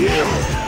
Yeah.